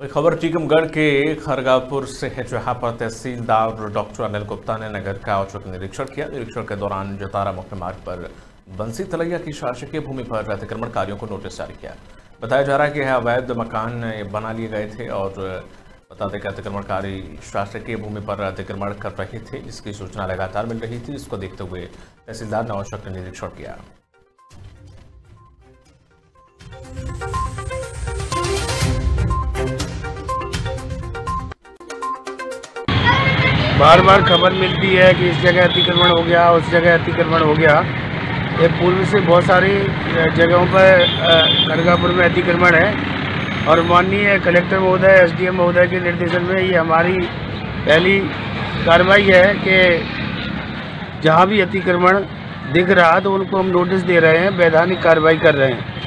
खबर टीकमगढ़ के खरगापुर से है, जहाँ पर तहसीलदार डॉक्टर अनिल गुप्ता ने नगर का औचक निरीक्षण किया। निरीक्षण के दौरान जतारा मुख्य मार्ग पर बंसी तलैया की शासकीय भूमि पर अतिक्रमण कार्यों को नोटिस जारी किया। बताया जा रहा है कि यह अवैध मकान बना लिए गए थे और बता दें कि अतिक्रमणकारी शासकीय भूमि पर अतिक्रमण कर रहे थे। इसकी सूचना लगातार मिल रही थी। इसको देखते हुए तहसीलदार ने औचक निरीक्षण किया। बार बार खबर मिलती है कि इस जगह अतिक्रमण हो गया, उस जगह अतिक्रमण हो गया। ये पूर्व से बहुत सारी जगहों पर खड़गापुर में अतिक्रमण है। और माननीय कलेक्टर महोदय, एसडीएम महोदय के निर्देशन में ये हमारी पहली कार्रवाई है कि जहाँ भी अतिक्रमण दिख रहा तो उनको हम नोटिस दे रहे हैं, वैधानिक कार्रवाई कर रहे हैं।